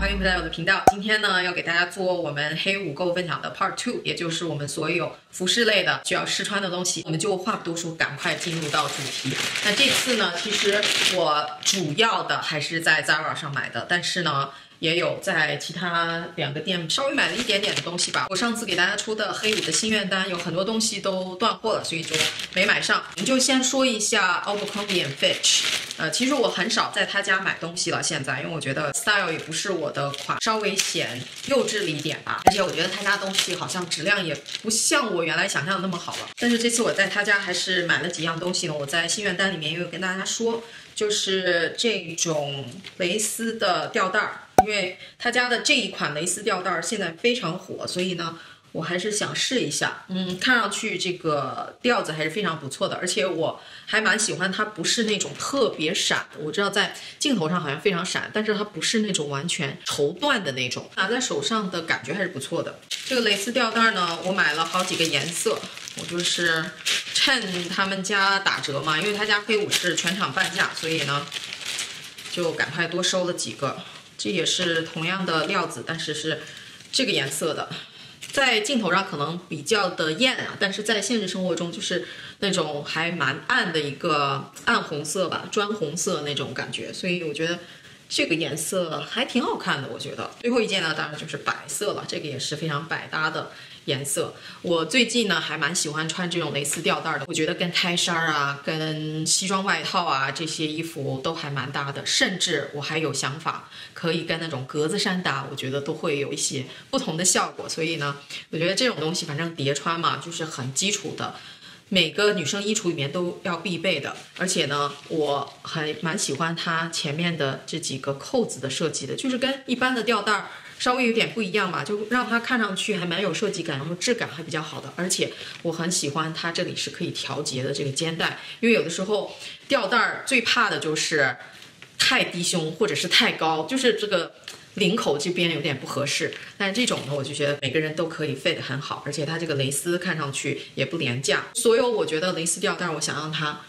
欢迎回来我的频道。今天呢，要给大家做我们黑五购物分享的 Part Two，也就是我们所有服饰类的需要试穿的东西。我们就话不多说，赶快进入到主题。那这次呢，其实我主要的还是在 Zara 上买的，但是呢。也有在其他两个店稍微买了一点点的东西吧。我上次给大家出的黑五的心愿单有很多东西都断货了，所以就没买上。我们就先说一下 Abercrombie Fitch。呃，其实我很少在他家买东西了，现在，因为我觉得 style 也不是我的款，稍微显幼稚了一点吧。而且我觉得他家东西好像质量也不像我原来想象的那么好了。但是这次我在他家还是买了几样东西呢。我在心愿单里面也有跟大家说，就是这种蕾丝的吊带儿。因为他家的这一款蕾丝吊带儿现在非常火，所以呢，我还是想试一下。嗯，看上去这个调子还是非常不错的，而且我还蛮喜欢它，不是那种特别闪的。我知道在镜头上好像非常闪，但是它不是那种完全绸缎的那种，拿在手上的感觉还是不错的。这个蕾丝吊带儿呢，我买了好几个颜色，我就是趁他们家打折嘛，因为他家黑五是全场半价，所以呢，就赶快多收了几个。这也是同样的料子，但是是这个颜色的，在镜头上可能比较的艳啊，但是在现实生活中就是那种还蛮暗的一个暗红色吧，砖红色那种感觉，所以我觉得这个颜色还挺好看的。我觉得最后一件呢，当然就是白色了，这个也是非常百搭的。颜色，我最近呢还蛮喜欢穿这种蕾丝吊带的，我觉得跟开衫啊、跟西装外套啊这些衣服都还蛮搭的，甚至我还有想法可以跟那种格子衫搭，我觉得都会有一些不同的效果。所以呢，我觉得这种东西反正叠穿嘛，就是很基础的，每个女生衣橱里面都要必备的。而且呢，我还蛮喜欢它前面的这几个扣子的设计的，就是跟一般的吊带儿。稍微有点不一样吧，就让它看上去还蛮有设计感，然后质感还比较好的，而且我很喜欢它这里是可以调节的这个肩带，因为有的时候吊带儿最怕的就是太低胸或者是太高，就是这个领口这边有点不合适。但是这种呢，我就觉得每个人都可以 fit 很好，而且它这个蕾丝看上去也不廉价。所有我觉得蕾丝吊带儿，我想让它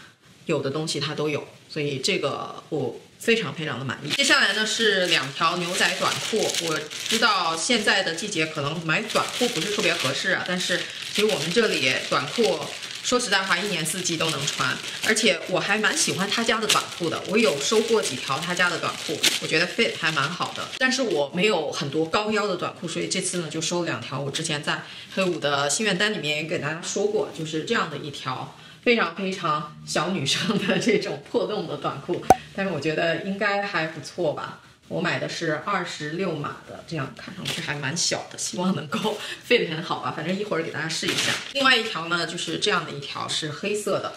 有的东西它都有，所以这个我。非常非常的满意。接下来呢是两条牛仔短裤。我知道现在的季节可能买短裤不是特别合适啊，但是其实我们这里短裤说实在话一年四季都能穿，而且我还蛮喜欢他家的短裤的。我有收过几条他家的短裤，我觉得 fit 还蛮好的。但是我没有很多高腰的短裤，所以这次呢就收了两条。我之前在黑五的心愿单里面也给大家说过，就是这样的一条。非常非常小女生的这种破洞的短裤，但是我觉得应该还不错吧。我买的是二十六码的，这样看上去还蛮小的，希望能够 fit 很好吧。反正一会儿给大家试一下。另外一条呢，就是这样的一条是黑色的，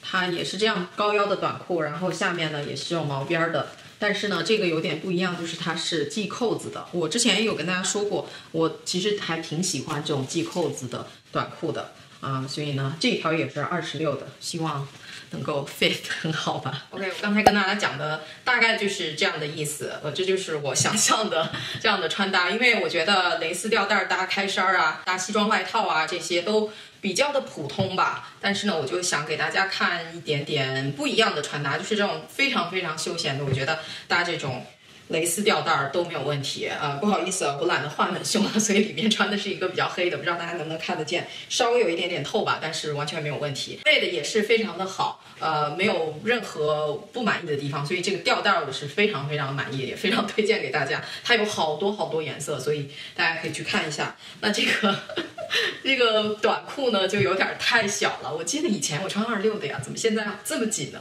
它也是这样高腰的短裤，然后下面呢也是这种毛边的，但是呢这个有点不一样，就是它是系扣子的。我之前有跟大家说过，我其实还挺喜欢这种系扣子的短裤的。啊，所以呢，这条也是二十六的，希望能够 fit 很好吧。OK，我刚才跟大家讲的大概就是这样的意思，呃，这就是我想象的这样的穿搭。因为我觉得蕾丝吊带搭开衫啊，搭西装外套啊，这些都比较的普通吧。但是呢，我就想给大家看一点点不一样的穿搭，就是这种非常非常休闲的，我觉得搭这种。蕾丝吊带儿都没有问题啊，不好意思啊，我懒得换很胸了，所以里面穿的是一个比较黑的，不知道大家能不能看得见，稍微有一点点透吧，但是完全没有问题，背的也是非常的好，呃，没有任何不满意的地方，所以这个吊带儿我是非常非常满意，也非常推荐给大家，它有好多好多颜色，所以大家可以去看一下。那这个 这个短裤呢，就有点太小了，我记得以前我穿二六的呀，怎么现在这么紧呢？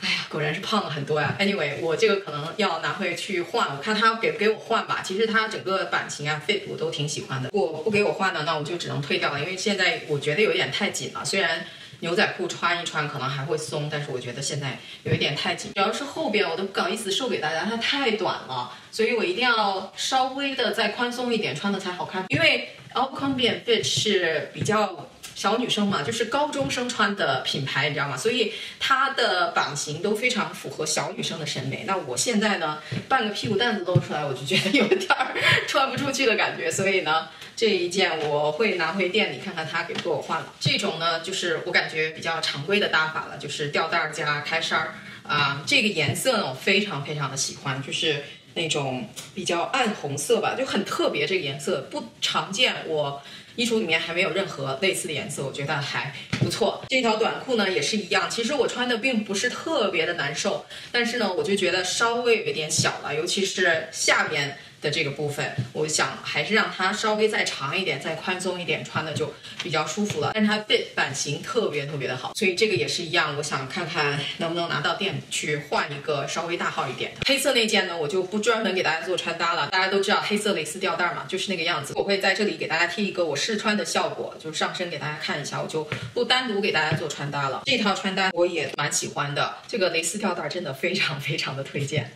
哎呀，果然是胖了很多呀。Anyway，我这个可能要拿回去换，我看他给不给我换吧。其实它整个版型啊、fit 我都挺喜欢的。如果不给我换呢，那我就只能退掉了，因为现在我觉得有点太紧了。虽然牛仔裤穿一穿可能还会松，但是我觉得现在有一点太紧。主要是后边我都不好意思瘦给大家，它太短了，所以我一定要稍微的再宽松一点，穿的才好看。因为 a l c o m b i a n Fit 是比较。小女生嘛，就是高中生穿的品牌，你知道吗？所以它的版型都非常符合小女生的审美。那我现在呢，半个屁股蛋子露出来，我就觉得有点儿穿不出去的感觉。所以呢，这一件我会拿回店里看看他给不给我换了。这种呢，就是我感觉比较常规的搭法了，就是吊带儿加开衫儿啊。这个颜色呢，我非常非常的喜欢，就是那种比较暗红色吧，就很特别，这个颜色不常见。我衣橱里面还没有任何类似的颜色，我觉得还不错。这条短裤呢也是一样，其实我穿的并不是特别的难受，但是呢，我就觉得稍微有点小了，尤其是下边。的这个部分，我想还是让它稍微再长一点，再宽松一点，穿的就比较舒服了。但是它 fit 版型特别特别的好，所以这个也是一样。我想看看能不能拿到店去换一个稍微大号一点的。黑色那件呢，我就不专门给大家做穿搭了。大家都知道黑色蕾丝吊带嘛，就是那个样子。我会在这里给大家贴一个我试穿的效果，就上身给大家看一下，我就不单独给大家做穿搭了。这套穿搭我也蛮喜欢的，这个蕾丝吊带真的非常非常的推荐。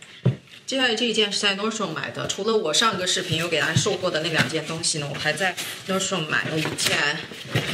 接下来这一件是在 Nordstrom 买的，除了我上个视频有给大家售过的那两件东西呢，我还在 Nordstrom 买了一件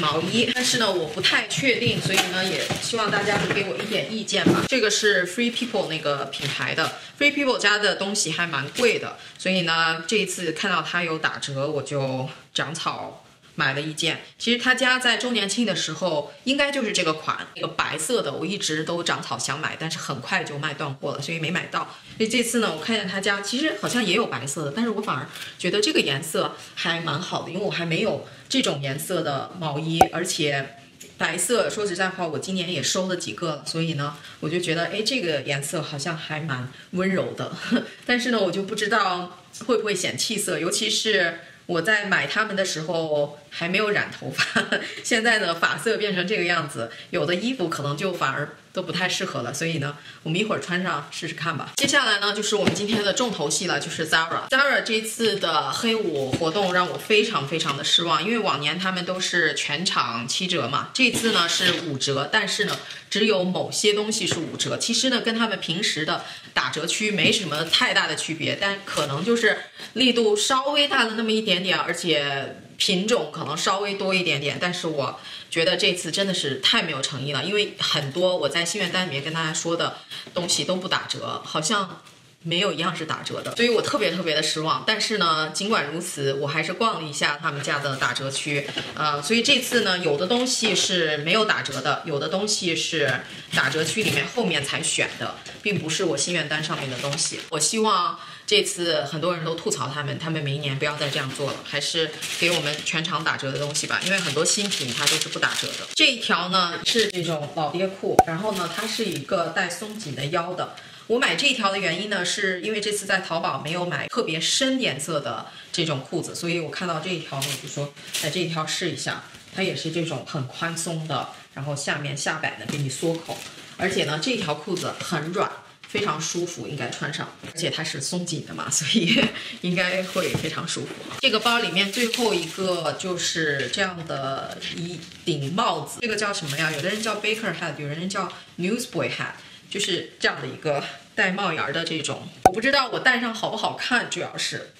毛衣，但是呢我不太确定，所以呢也希望大家能给我一点意见吧。这个是 Free People 那个品牌的，Free People 家的东西还蛮贵的，所以呢这一次看到它有打折，我就长草。买了一件，其实他家在周年庆的时候应该就是这个款，那个白色的，我一直都长草想买，但是很快就卖断货了，所以没买到。所以这次呢，我看见他家其实好像也有白色的，但是我反而觉得这个颜色还蛮好的，因为我还没有这种颜色的毛衣，而且白色说实在话，我今年也收了几个，所以呢，我就觉得哎，这个颜色好像还蛮温柔的，但是呢，我就不知道会不会显气色，尤其是。我在买它们的时候还没有染头发，现在呢发色变成这个样子，有的衣服可能就反而。都不太适合了，所以呢，我们一会儿穿上试试看吧。接下来呢，就是我们今天的重头戏了，就是 Zara。Zara 这次的黑五活动让我非常非常的失望，因为往年他们都是全场七折嘛，这次呢是五折，但是呢只有某些东西是五折。其实呢跟他们平时的打折区没什么太大的区别，但可能就是力度稍微大了那么一点点点，而且。品种可能稍微多一点点，但是我觉得这次真的是太没有诚意了，因为很多我在心愿单里面跟大家说的东西都不打折，好像没有一样是打折的，所以我特别特别的失望。但是呢，尽管如此，我还是逛了一下他们家的打折区，呃，所以这次呢，有的东西是没有打折的，有的东西是打折区里面后面才选的，并不是我心愿单上面的东西。我希望。这次很多人都吐槽他们，他们明年不要再这样做了，还是给我们全场打折的东西吧，因为很多新品它都是不打折的。这一条呢是这种老爹裤，然后呢它是一个带松紧的腰的。我买这一条的原因呢，是因为这次在淘宝没有买特别深颜色的这种裤子，所以我看到这一条呢，我就说在这一条试一下，它也是这种很宽松的，然后下面下摆呢给你缩口，而且呢这条裤子很软。非常舒服，应该穿上，而且它是松紧的嘛，所以应该会非常舒服。这个包里面最后一个就是这样的一顶帽子，这个叫什么呀？有的人叫 Baker hat，有人叫 Newsboy hat，就是这样的一个戴帽檐的这种。我不知道我戴上好不好看，主要是。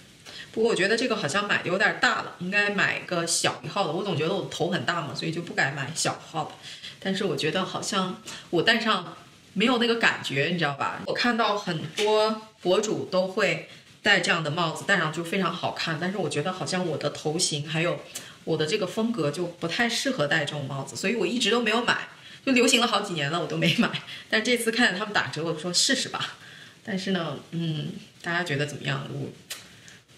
不过我觉得这个好像买的有点大了，应该买个小一号的。我总觉得我头很大嘛，所以就不敢买小号的。但是我觉得好像我戴上。没有那个感觉，你知道吧？我看到很多博主都会戴这样的帽子，戴上就非常好看。但是我觉得好像我的头型还有我的这个风格就不太适合戴这种帽子，所以我一直都没有买。就流行了好几年了，我都没买。但这次看见他们打折，我说试试吧。但是呢，嗯，大家觉得怎么样？我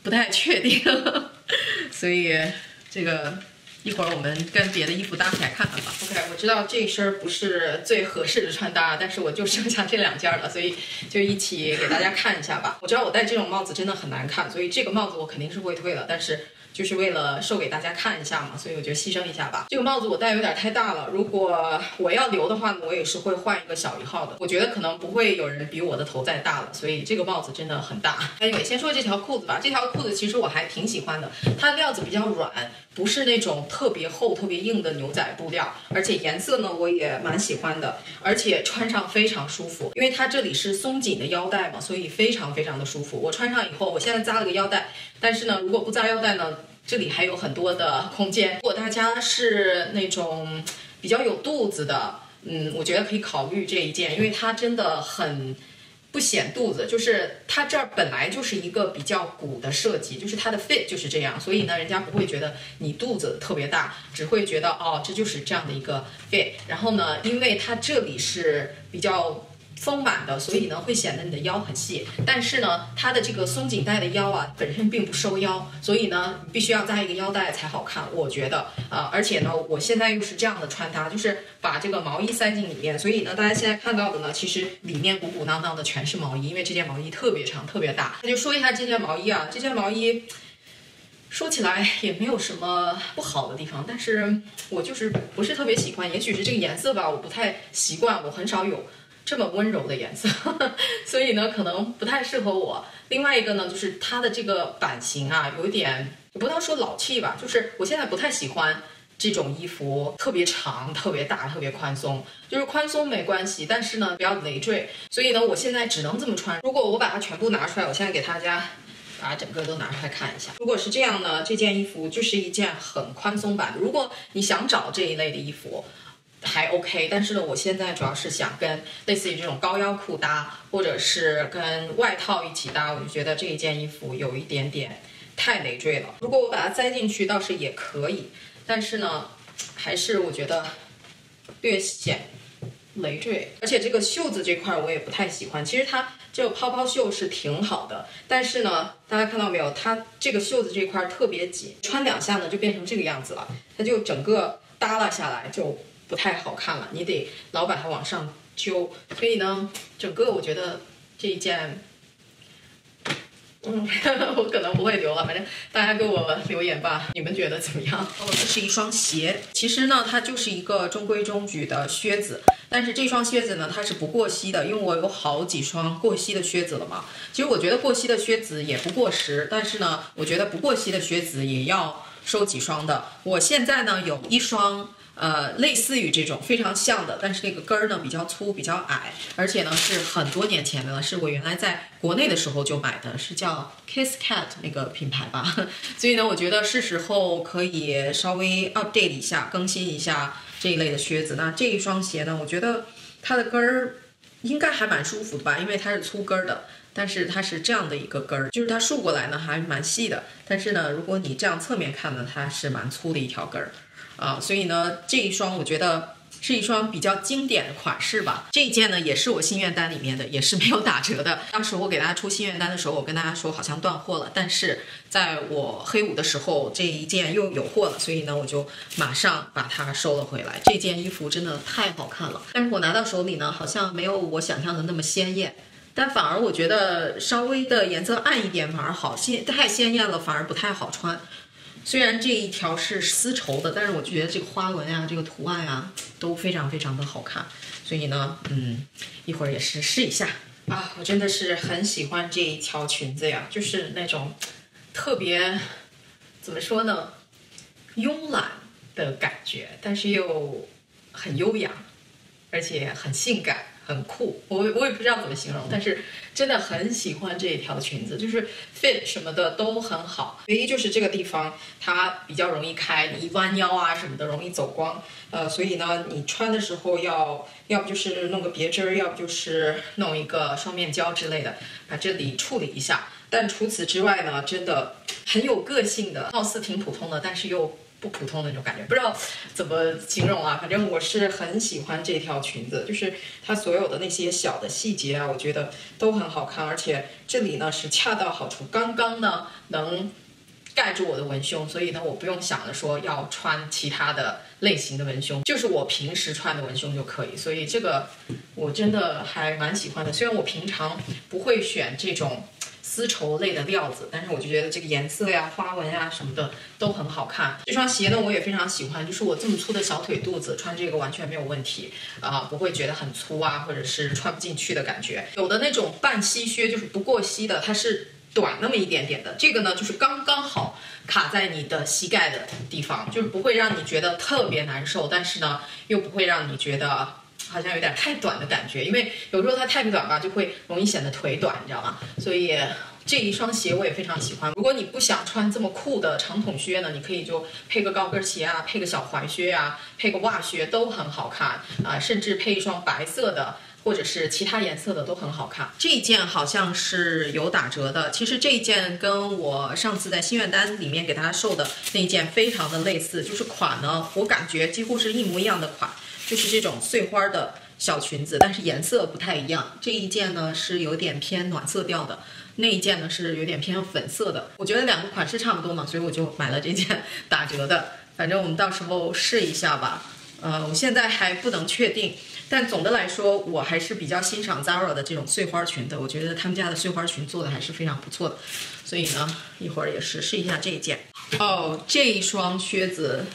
不太确定，所以这个。一会儿我们跟别的衣服搭起来看看吧。OK，我知道这身不是最合适的穿搭，但是我就剩下这两件了，所以就一起给大家看一下吧。我知道我戴这种帽子真的很难看，所以这个帽子我肯定是会退了，但是。就是为了秀给大家看一下嘛，所以我觉得牺牲一下吧。这个帽子我戴有点太大了，如果我要留的话呢，我也是会换一个小一号的。我觉得可能不会有人比我的头再大了，所以这个帽子真的很大。Anyway，先说这条裤子吧。这条裤子其实我还挺喜欢的，它的料子比较软，不是那种特别厚、特别硬的牛仔布料，而且颜色呢我也蛮喜欢的，而且穿上非常舒服，因为它这里是松紧的腰带嘛，所以非常非常的舒服。我穿上以后，我现在扎了个腰带，但是呢，如果不扎腰带呢？这里还有很多的空间。如果大家是那种比较有肚子的，嗯，我觉得可以考虑这一件，因为它真的很不显肚子。就是它这儿本来就是一个比较鼓的设计，就是它的 fit 就是这样，所以呢，人家不会觉得你肚子特别大，只会觉得哦，这就是这样的一个 fit。然后呢，因为它这里是比较。丰满的，所以呢会显得你的腰很细。但是呢，它的这个松紧带的腰啊，本身并不收腰，所以呢必须要加一个腰带才好看。我觉得啊，而且呢，我现在又是这样的穿搭，就是把这个毛衣塞进里面，所以呢，大家现在看到的呢，其实里面鼓鼓囊囊的全是毛衣，因为这件毛衣特别长，特别大。那就说一下这件毛衣啊，这件毛衣。说起来也没有什么不好的地方，但是我就是不是特别喜欢，也许是这个颜色吧，我不太习惯，我很少有这么温柔的颜色，所以呢，可能不太适合我。另外一个呢，就是它的这个版型啊，有一点也不能说老气吧，就是我现在不太喜欢这种衣服特别长、特别大、特别宽松，就是宽松没关系，但是呢，不要累赘。所以呢，我现在只能这么穿。如果我把它全部拿出来，我现在给大家。把整个都拿出来看一下。如果是这样呢，这件衣服就是一件很宽松版的。如果你想找这一类的衣服，还 OK。但是呢，我现在主要是想跟类似于这种高腰裤搭，或者是跟外套一起搭，我就觉得这一件衣服有一点点太累赘了。如果我把它塞进去，倒是也可以，但是呢，还是我觉得略显累赘。而且这个袖子这块我也不太喜欢。其实它。这个泡泡袖是挺好的，但是呢，大家看到没有？它这个袖子这块特别紧，穿两下呢就变成这个样子了，它就整个耷拉下来就不太好看了，你得老把它往上揪。所以呢，整个我觉得这一件。嗯，我可能不会留了，反正大家给我留言吧，你们觉得怎么样？哦，这是一双鞋，其实呢，它就是一个中规中矩的靴子，但是这双靴子呢，它是不过膝的，因为我有好几双过膝的靴子了嘛。其实我觉得过膝的靴子也不过时，但是呢，我觉得不过膝的靴子也要收几双的。我现在呢有一双。呃，类似于这种非常像的，但是那个跟儿呢比较粗，比较矮，而且呢是很多年前的了，是我原来在国内的时候就买的，是叫 Kiss Cat 那个品牌吧。所以呢，我觉得是时候可以稍微 update 一下，更新一下这一类的靴子。那这一双鞋呢，我觉得它的跟儿应该还蛮舒服的吧，因为它是粗跟儿的，但是它是这样的一个跟儿，就是它竖过来呢还蛮细的，但是呢，如果你这样侧面看呢，它是蛮粗的一条跟儿。啊，所以呢，这一双我觉得是一双比较经典的款式吧。这一件呢，也是我心愿单里面的，也是没有打折的。当时我给大家出心愿单的时候，我跟大家说好像断货了，但是在我黑五的时候，这一件又有货了，所以呢，我就马上把它收了回来。这件衣服真的太好看了，但是我拿到手里呢，好像没有我想象的那么鲜艳，但反而我觉得稍微的颜色暗一点反而好，鲜太鲜艳了反而不太好穿。虽然这一条是丝绸的，但是我觉得这个花纹呀、这个图案啊都非常非常的好看，所以呢，嗯，一会儿也是试一下啊。我真的是很喜欢这一条裙子呀，就是那种特别怎么说呢，慵懒的感觉，但是又很优雅，而且很性感。很酷，我我也不知道怎么形容，但是真的很喜欢这一条裙子，就是 fit 什么的都很好，唯一就是这个地方它比较容易开，你一弯腰啊什么的容易走光，呃，所以呢你穿的时候要要不就是弄个别针儿，要不就是弄一个双面胶之类的，把这里处理一下。但除此之外呢，真的很有个性的，貌似挺普通的，但是又。不普通的那种感觉，不知道怎么形容啊。反正我是很喜欢这条裙子，就是它所有的那些小的细节啊，我觉得都很好看。而且这里呢是恰到好处，刚刚呢能盖住我的文胸，所以呢我不用想着说要穿其他的类型的文胸，就是我平时穿的文胸就可以。所以这个我真的还蛮喜欢的。虽然我平常不会选这种。丝绸类的料子，但是我就觉得这个颜色呀、花纹呀什么的都很好看。这双鞋呢，我也非常喜欢，就是我这么粗的小腿肚子穿这个完全没有问题啊，不会觉得很粗啊，或者是穿不进去的感觉。有的那种半膝靴就是不过膝的，它是短那么一点点的，这个呢就是刚刚好卡在你的膝盖的地方，就是不会让你觉得特别难受，但是呢又不会让你觉得。好像有点太短的感觉，因为有时候它太短吧，就会容易显得腿短，你知道吗？所以这一双鞋我也非常喜欢。如果你不想穿这么酷的长筒靴呢，你可以就配个高跟鞋啊，配个小踝靴啊，配个袜靴都很好看啊，甚至配一双白色的或者是其他颜色的都很好看。这一件好像是有打折的，其实这一件跟我上次在心愿单里面给大家售的那一件非常的类似，就是款呢，我感觉几乎是一模一样的款。就是这种碎花的小裙子，但是颜色不太一样。这一件呢是有点偏暖色调的，那一件呢是有点偏粉色的。我觉得两个款式差不多嘛，所以我就买了这件打折的。反正我们到时候试一下吧。呃，我现在还不能确定，但总的来说，我还是比较欣赏 Zara 的这种碎花裙的。我觉得他们家的碎花裙做的还是非常不错的。所以呢，一会儿也是试一下这一件。哦，这一双靴子。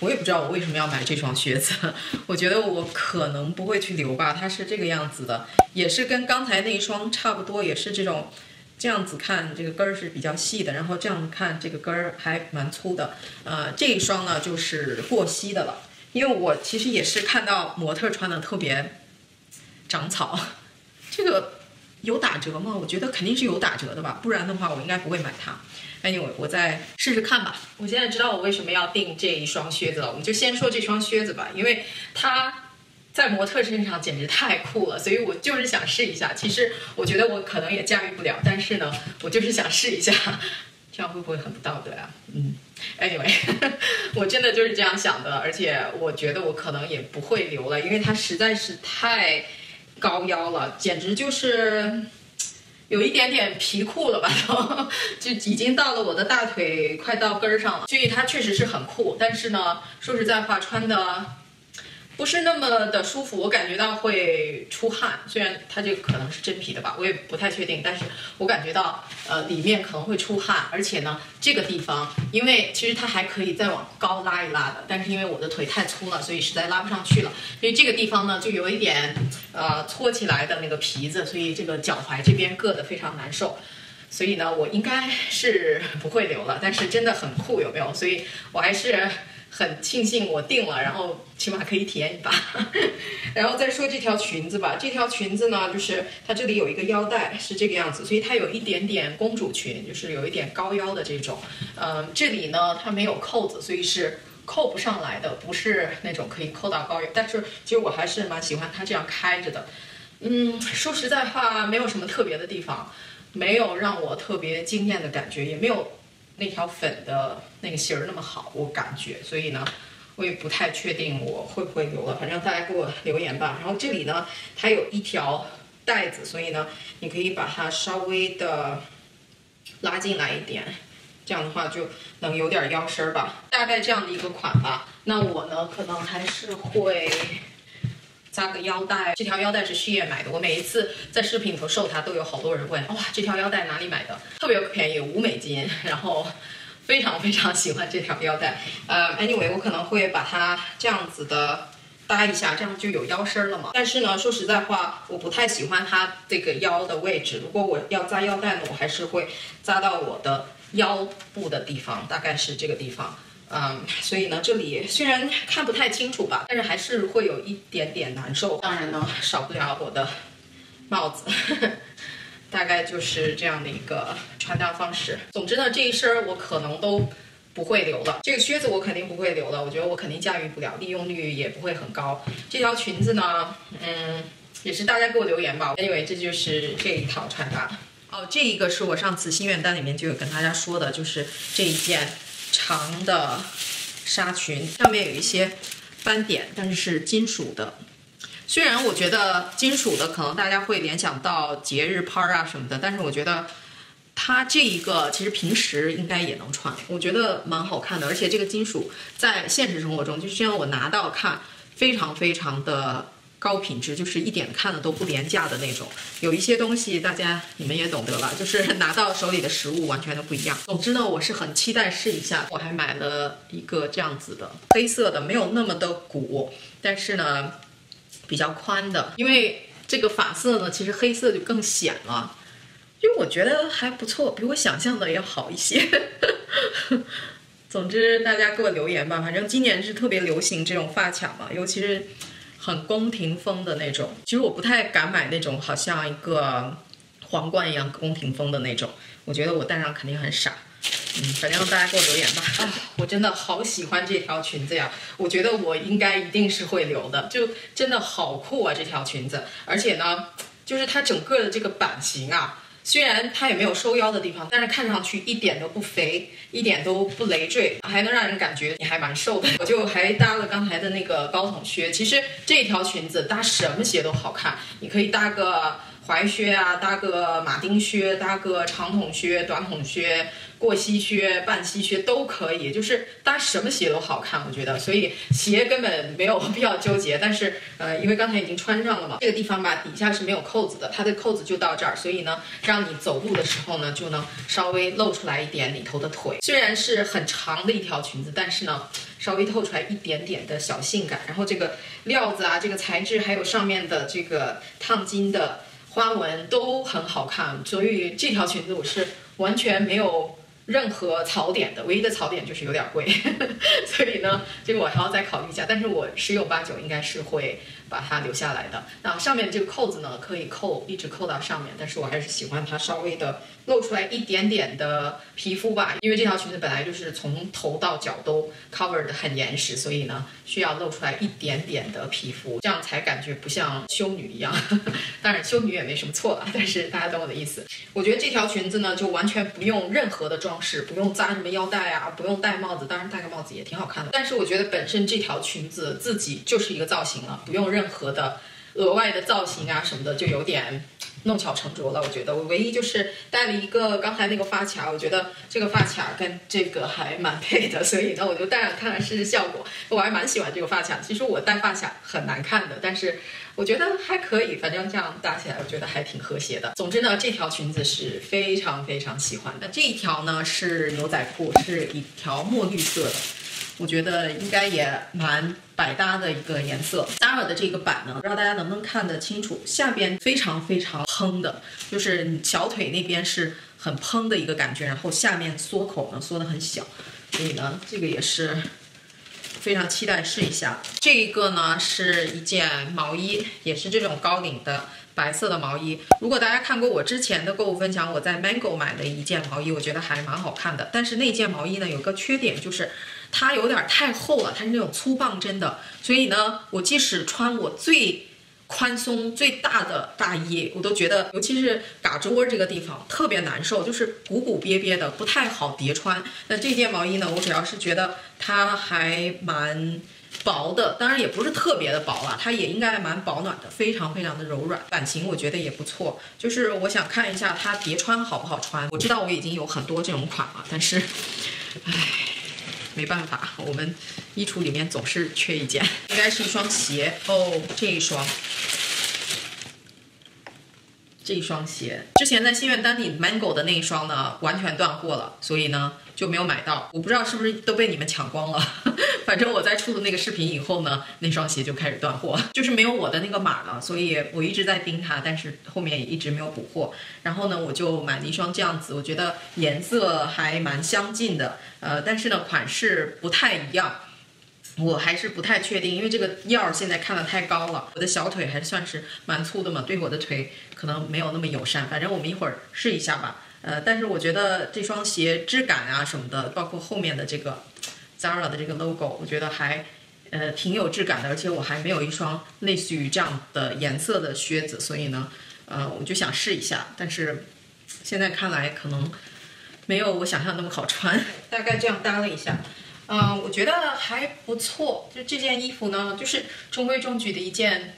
我也不知道我为什么要买这双靴子，我觉得我可能不会去留吧。它是这个样子的，也是跟刚才那一双差不多，也是这种，这样子看这个跟儿是比较细的，然后这样看这个跟儿还蛮粗的。呃，这一双呢就是过膝的了，因为我其实也是看到模特穿的特别长草，这个有打折吗？我觉得肯定是有打折的吧，不然的话我应该不会买它。Anyway，我再试试看吧。我现在知道我为什么要订这一双靴子了。我们就先说这双靴子吧，因为它在模特身上简直太酷了，所以我就是想试一下。其实我觉得我可能也驾驭不了，但是呢，我就是想试一下，这样会不会很不道德啊？嗯，Anyway，我真的就是这样想的，而且我觉得我可能也不会留了，因为它实在是太高腰了，简直就是。有一点点皮裤了吧，都就已经到了我的大腿快到根儿上了，所以它确实是很酷。但是呢，说实在话，穿的。不是那么的舒服，我感觉到会出汗。虽然它这个可能是真皮的吧，我也不太确定。但是我感觉到，呃，里面可能会出汗。而且呢，这个地方，因为其实它还可以再往高拉一拉的，但是因为我的腿太粗了，所以实在拉不上去了。所以这个地方呢，就有一点，呃，搓起来的那个皮子，所以这个脚踝这边硌得非常难受。所以呢，我应该是不会留了。但是真的很酷，有没有？所以我还是。很庆幸我定了，然后起码可以体验一把。然后再说这条裙子吧，这条裙子呢，就是它这里有一个腰带，是这个样子，所以它有一点点公主裙，就是有一点高腰的这种。嗯，这里呢它没有扣子，所以是扣不上来的，不是那种可以扣到高腰。但是其实我还是蛮喜欢它这样开着的。嗯，说实在话，没有什么特别的地方，没有让我特别惊艳的感觉，也没有。那条粉的那个芯儿那么好，我感觉，所以呢，我也不太确定我会不会留了。反正大家给我留言吧。然后这里呢，它有一条带子，所以呢，你可以把它稍微的拉进来一点，这样的话就能有点腰身吧。大概这样的一个款吧。那我呢，可能还是会。扎个腰带，这条腰带是旭夜买的。我每一次在视频里头售它，都有好多人问，哇，这条腰带哪里买的？特别便宜，五美金。然后非常非常喜欢这条腰带。呃，anyway，我可能会把它这样子的搭一下，这样就有腰身了嘛。但是呢，说实在话，我不太喜欢它这个腰的位置。如果我要扎腰带呢，我还是会扎到我的腰部的地方，大概是这个地方。嗯，所以呢，这里虽然看不太清楚吧，但是还是会有一点点难受。当然呢，少不了我的帽子，大概就是这样的一个穿搭方式。总之呢，这一身我可能都不会留了。这个靴子我肯定不会留了，我觉得我肯定驾驭不了，利用率也不会很高。这条裙子呢，嗯，也是大家给我留言吧。Anyway，这就是这一套穿搭。哦，这一个是我上次心愿单里面就有跟大家说的，就是这一件。长的纱裙上面有一些斑点，但是是金属的。虽然我觉得金属的可能大家会联想到节日派啊什么的，但是我觉得它这一个其实平时应该也能穿，我觉得蛮好看的。而且这个金属在现实生活中，就是让我拿到看，非常非常的。高品质就是一点看了都不廉价的那种，有一些东西大家你们也懂得了，就是拿到手里的实物完全都不一样。总之呢，我是很期待试一下。我还买了一个这样子的黑色的，没有那么的鼓，但是呢比较宽的，因为这个发色呢其实黑色就更显了，因为我觉得还不错，比我想象的要好一些。总之大家给我留言吧，反正今年是特别流行这种发卡嘛，尤其是。很宫廷风的那种，其实我不太敢买那种，好像一个皇冠一样宫廷风的那种。我觉得我戴上肯定很傻。嗯，反正大家给我留言吧。啊，我真的好喜欢这条裙子呀！我觉得我应该一定是会留的，就真的好酷啊这条裙子。而且呢，就是它整个的这个版型啊，虽然它也没有收腰的地方，但是看上去一点都不肥，一点都不累赘，还能让人感觉你还蛮瘦的。我就还搭了刚才的那个高筒靴。其实这条裙子搭什么鞋都好看，你可以搭个。踝靴啊，搭个马丁靴，搭个长筒靴、短筒靴、过膝靴、半膝靴都可以，就是搭什么鞋都好看，我觉得。所以鞋根本没有必要纠结。但是，呃，因为刚才已经穿上了嘛，这个地方吧，底下是没有扣子的，它的扣子就到这儿，所以呢，让你走路的时候呢，就能稍微露出来一点里头的腿。虽然是很长的一条裙子，但是呢，稍微透出来一点点的小性感。然后这个料子啊，这个材质，还有上面的这个烫金的。花纹都很好看，所以这条裙子我是完全没有任何槽点的，唯一的槽点就是有点贵，所以呢，这个我还要再考虑一下。但是我十有八九应该是会把它留下来的。那上面这个扣子呢，可以扣一直扣到上面，但是我还是喜欢它稍微的。露出来一点点的皮肤吧，因为这条裙子本来就是从头到脚都 cover 的很严实，所以呢需要露出来一点点的皮肤，这样才感觉不像修女一样。当然修女也没什么错了，但是大家懂我的意思。我觉得这条裙子呢就完全不用任何的装饰，不用扎什么腰带啊，不用戴帽子，当然戴个帽子也挺好看的。但是我觉得本身这条裙子自己就是一个造型了，不用任何的额外的造型啊什么的，就有点。弄巧成拙了，我觉得我唯一就是戴了一个刚才那个发卡，我觉得这个发卡跟这个还蛮配的，所以呢我就戴上看看试试效果。我还蛮喜欢这个发卡，其实我戴发卡很难看的，但是我觉得还可以，反正这样搭起来我觉得还挺和谐的。总之呢，这条裙子是非常非常喜欢的。这一条呢是牛仔裤，是一条墨绿色的。我觉得应该也蛮百搭的一个颜色。Zara 的这个版呢，不知道大家能不能看得清楚，下边非常非常蓬的，就是小腿那边是很蓬的一个感觉，然后下面缩口呢缩得很小，所以呢，这个也是非常期待试一下。这一个呢是一件毛衣，也是这种高领的白色的毛衣。如果大家看过我之前的购物分享，我在 Mango 买的一件毛衣，我觉得还蛮好看的。但是那件毛衣呢有个缺点就是。它有点太厚了，它是那种粗棒针的，所以呢，我即使穿我最宽松、最大的大衣，我都觉得，尤其是嘎吱窝这个地方特别难受，就是鼓鼓瘪瘪的，不太好叠穿。那这件毛衣呢，我主要是觉得它还蛮薄的，当然也不是特别的薄啊，它也应该蛮保暖的，非常非常的柔软，版型我觉得也不错。就是我想看一下它叠穿好不好穿。我知道我已经有很多这种款了，但是，唉。没办法，我们衣橱里面总是缺一件，应该是一双鞋。哦，这一双，这一双鞋，之前在心愿单里 Mango 的那一双呢，完全断货了，所以呢。就没有买到，我不知道是不是都被你们抢光了。反正我在出了那个视频以后呢，那双鞋就开始断货，就是没有我的那个码了，所以我一直在盯它，但是后面也一直没有补货。然后呢，我就买了一双这样子，我觉得颜色还蛮相近的，呃，但是呢款式不太一样，我还是不太确定，因为这个腰现在看的太高了，我的小腿还算是蛮粗的嘛，对我的腿可能没有那么友善。反正我们一会儿试一下吧。呃，但是我觉得这双鞋质感啊什么的，包括后面的这个 Zara 的这个 logo，我觉得还呃挺有质感的。而且我还没有一双类似于这样的颜色的靴子，所以呢，呃，我就想试一下。但是现在看来可能没有我想象那么好穿。大概这样搭了一下，嗯，我觉得还不错。就这件衣服呢，就是中规中矩的一件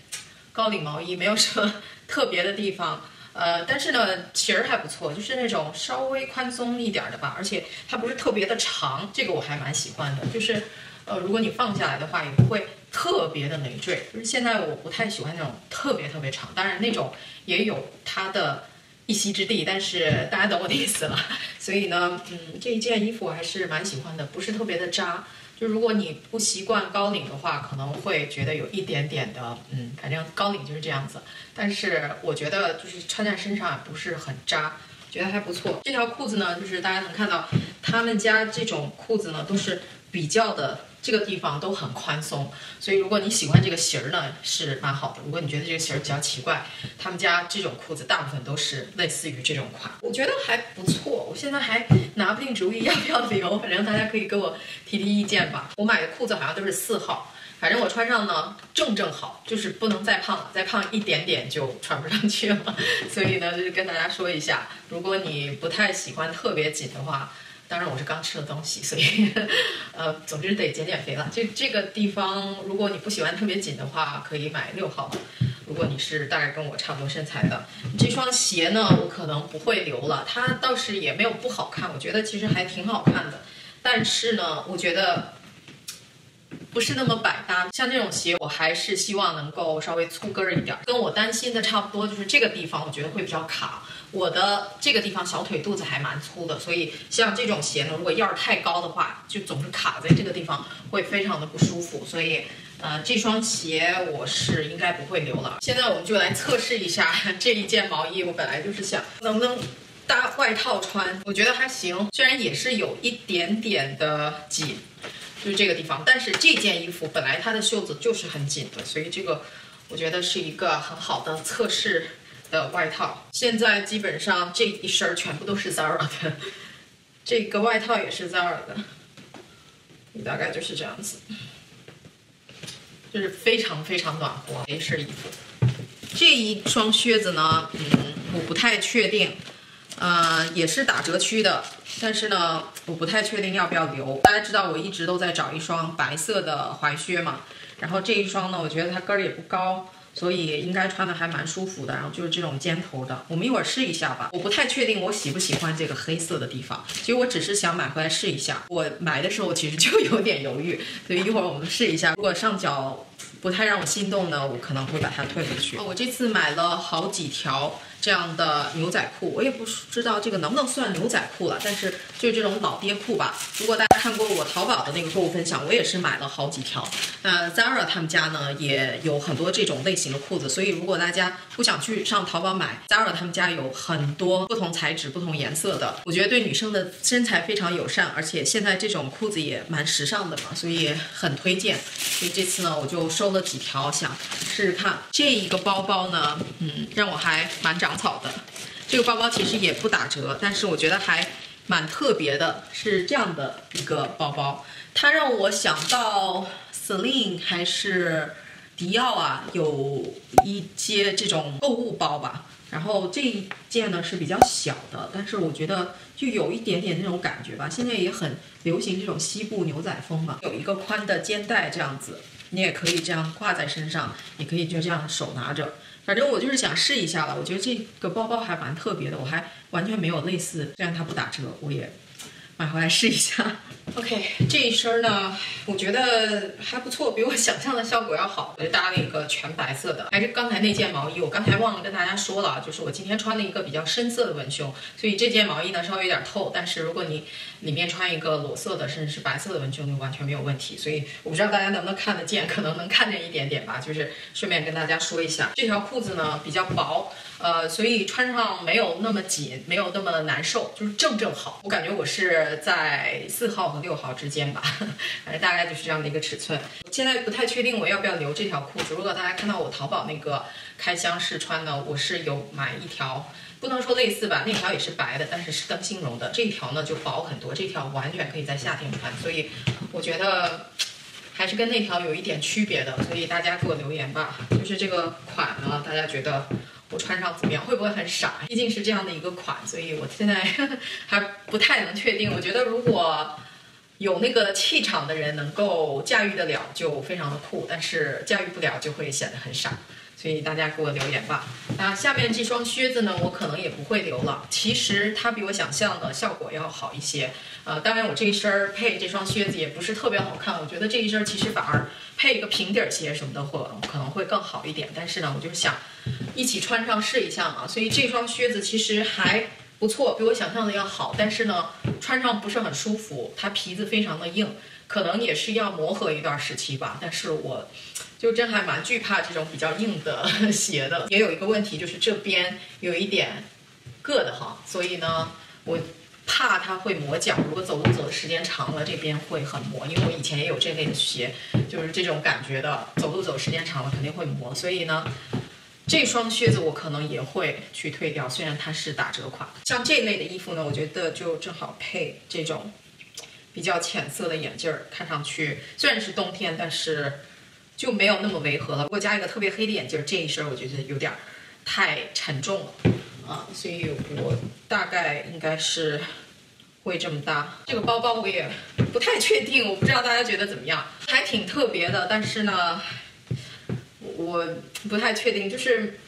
高领毛衣，没有什么特别的地方。呃，但是呢，型儿还不错，就是那种稍微宽松一点的吧，而且它不是特别的长，这个我还蛮喜欢的。就是，呃，如果你放下来的话，也不会特别的累赘。就是现在我不太喜欢那种特别特别长，当然那种也有它的一席之地，但是大家懂我的意思了。所以呢，嗯，这一件衣服我还是蛮喜欢的，不是特别的扎。就如果你不习惯高领的话，可能会觉得有一点点的，嗯，反正高领就是这样子。但是我觉得就是穿在身上不是很扎，觉得还不错。这条裤子呢，就是大家能看到，他们家这种裤子呢都是比较的这个地方都很宽松，所以如果你喜欢这个型儿呢，是蛮好的。如果你觉得这个型儿比较奇怪，他们家这种裤子大部分都是类似于这种款，我觉得还不错。我现在还拿不定主意要不要留，反正大家可以给我提提意见吧。我买的裤子好像都是四号。反正我穿上呢，正正好，就是不能再胖了，再胖一点点就穿不上去了。所以呢，就是跟大家说一下，如果你不太喜欢特别紧的话，当然我是刚吃了东西，所以，呃，总之得减减肥了。这这个地方，如果你不喜欢特别紧的话，可以买六号。如果你是大概跟我差不多身材的，这双鞋呢，我可能不会留了。它倒是也没有不好看，我觉得其实还挺好看的。但是呢，我觉得。不是那么百搭，像这种鞋，我还是希望能够稍微粗跟儿一点。跟我担心的差不多，就是这个地方我觉得会比较卡。我的这个地方小腿肚子还蛮粗的，所以像这种鞋呢，如果腰太高的话，就总是卡在这个地方，会非常的不舒服。所以，呃，这双鞋我是应该不会留了。现在我们就来测试一下这一件毛衣，我本来就是想能不能搭外套穿，我觉得还行，虽然也是有一点点的紧。就是这个地方，但是这件衣服本来它的袖子就是很紧的，所以这个我觉得是一个很好的测试的外套。现在基本上这一身全部都是 Zara 的，这个外套也是 Zara 的，大概就是这样子，就是非常非常暖和一身衣服。这一双靴子呢，嗯，我不太确定。呃，也是打折区的，但是呢，我不太确定要不要留。大家知道我一直都在找一双白色的踝靴嘛，然后这一双呢，我觉得它跟儿也不高，所以应该穿的还蛮舒服的。然后就是这种尖头的，我们一会儿试一下吧。我不太确定我喜不喜欢这个黑色的地方，其实我只是想买回来试一下。我买的时候其实就有点犹豫，所以一会儿我们试一下。如果上脚不太让我心动呢，我可能会把它退回去。我这次买了好几条。这样的牛仔裤，我也不知道这个能不能算牛仔裤了，但是就是这种老爹裤吧。如果大家看过我淘宝的那个购物分享，我也是买了好几条。那 Zara 他们家呢也有很多这种类型的裤子，所以如果大家不想去上淘宝买，Zara 他们家有很多不同材质、不同颜色的，我觉得对女生的身材非常友善，而且现在这种裤子也蛮时尚的嘛，所以很推荐。所以这次呢，我就收了几条，想试试看。这一个包包呢，嗯，让我还蛮长。长草的这个包包其实也不打折，但是我觉得还蛮特别的，是这样的一个包包，它让我想到 Celine 还是迪奥啊，有一些这种购物包吧。然后这一件呢是比较小的，但是我觉得就有一点点那种感觉吧。现在也很流行这种西部牛仔风嘛，有一个宽的肩带这样子，你也可以这样挂在身上，也可以就这样手拿着。反正我就是想试一下了，我觉得这个包包还蛮特别的，我还完全没有类似，虽然它不打折，我也买回来试一下。OK，这一身呢，我觉得还不错，比我想象的效果要好。我 就搭了一个全白色的，还是刚才那件毛衣。我刚才忘了跟大家说了，就是我今天穿了一个比较深色的文胸，所以这件毛衣呢稍微有点透。但是如果你里面穿一个裸色的，甚至是白色的文胸，就完全没有问题。所以我不知道大家能不能看得见，可能能看见一点点吧。就是顺便跟大家说一下，这条裤子呢比较薄。呃，所以穿上没有那么紧，没有那么难受，就是正正好。我感觉我是在四号和六号之间吧，反正大概就是这样的一个尺寸。现在不太确定我要不要留这条裤子。如果大家看到我淘宝那个开箱试穿呢，我是有买一条，不能说类似吧，那条也是白的，但是是灯芯绒的。这一条呢就薄很多，这条完全可以在夏天穿。所以我觉得还是跟那条有一点区别的。所以大家给我留言吧，就是这个款呢，大家觉得？我穿上怎么样？会不会很傻？毕竟是这样的一个款，所以我现在 还不太能确定。我觉得如果有那个气场的人能够驾驭得了，就非常的酷；但是驾驭不了，就会显得很傻。所以大家给我留言吧。那下面这双靴子呢，我可能也不会留了。其实它比我想象的效果要好一些。呃，当然我这一身儿配这双靴子也不是特别好看。我觉得这一身其实反而配一个平底鞋什么的，会可能会更好一点。但是呢，我就想一起穿上试一下嘛。所以这双靴子其实还不错，比我想象的要好。但是呢，穿上不是很舒服，它皮子非常的硬，可能也是要磨合一段时期吧。但是我。就真还蛮惧怕这种比较硬的 鞋的，也有一个问题就是这边有一点硌的哈，所以呢，我怕它会磨脚。如果走路走的时间长了，这边会很磨。因为我以前也有这类的鞋，就是这种感觉的，走路走时间长了肯定会磨。所以呢，这双靴子我可能也会去退掉，虽然它是打折款。像这类的衣服呢，我觉得就正好配这种比较浅色的眼镜儿，看上去虽然是冬天，但是就没有那么违和了。如果加一个特别黑的眼镜儿，这一身我觉得有点太沉重了啊，所以我大概应该是会这么搭。这个包包我也不太确定，我不知道大家觉得怎么样，还挺特别的，但是呢。我不太确定，就是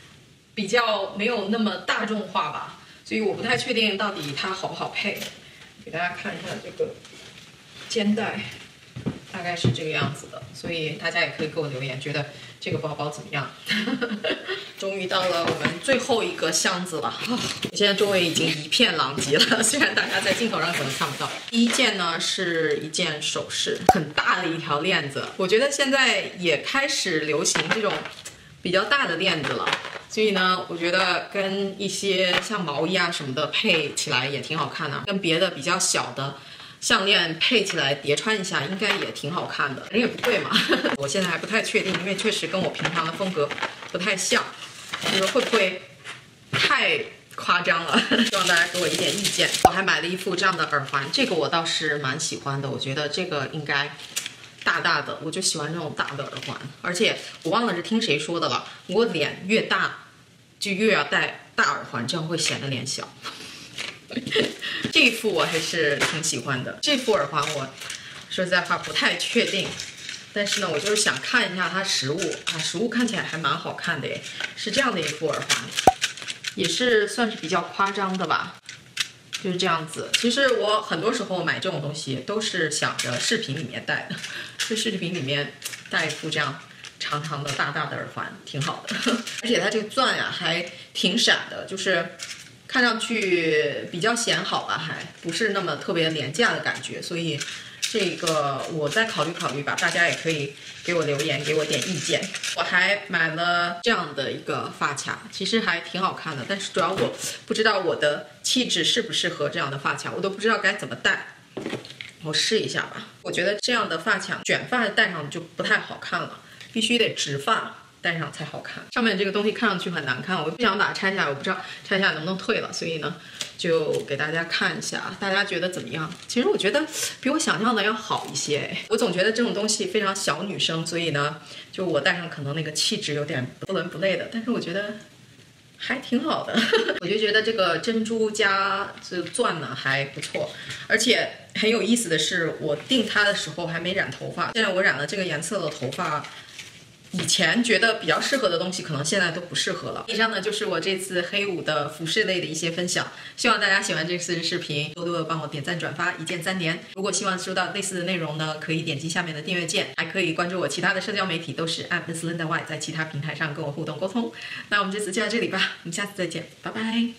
比较没有那么大众化吧，所以我不太确定到底它好不好配。给大家看一下这个肩带，大概是这个样子的，所以大家也可以给我留言，觉得这个包包怎么样？终于到了我们最后一个箱子了，我 现在周围已经一片狼藉了，虽然大家在镜头上可能看不到。第一件呢是一件首饰，很大的一条链子，我觉得现在也开始流行这种比较大的链子了，所以呢，我觉得跟一些像毛衣啊什么的配起来也挺好看的，跟别的比较小的。项链配起来叠穿一下，应该也挺好看的，人也不贵嘛。我现在还不太确定，因为确实跟我平常的风格不太像，你说会不会太夸张了？希望大家给我一点意见。我还买了一副这样的耳环，这个我倒是蛮喜欢的，我觉得这个应该大大的，我就喜欢这种大的耳环。而且我忘了是听谁说的了，我脸越大就越要戴大耳环，这样会显得脸小。这一副我还是挺喜欢的。这副耳环我说实在话不太确定，但是呢，我就是想看一下它实物啊，实物看起来还蛮好看的诶，是这样的一副耳环，也是算是比较夸张的吧，就是这样子。其实我很多时候买这种东西都是想着视频里面戴的，就视频里面戴一副这样长长的大大的耳环挺好的，而且它这个钻呀还挺闪的，就是。看上去比较显好吧，还不是那么特别廉价的感觉，所以这个我再考虑考虑吧。大家也可以给我留言，给我点意见。我还买了这样的一个发卡，其实还挺好看的，但是主要我不知道我的气质适不适合这样的发卡，我都不知道该怎么戴。我试一下吧。我觉得这样的发卡卷发戴上就不太好看了，必须得直发。戴上才好看，上面这个东西看上去很难看，我不想把它拆下来，我不知道拆下来能不能退了，所以呢，就给大家看一下，大家觉得怎么样？其实我觉得比我想象的要好一些，我总觉得这种东西非常小女生，所以呢，就我戴上可能那个气质有点不伦不类的，但是我觉得还挺好的，我就觉得这个珍珠加这钻呢还不错，而且很有意思的是，我订它的时候还没染头发，现在我染了这个颜色的头发。以前觉得比较适合的东西，可能现在都不适合了。以上呢就是我这次黑五的服饰类的一些分享，希望大家喜欢这次视频，多多的帮我点赞转发，一键三连。如果希望收到类似的内容呢，可以点击下面的订阅键，还可以关注我其他的社交媒体，都是 at Linda Y，在其他平台上跟我互动沟通。那我们这次就到这里吧，我们下次再见，拜拜。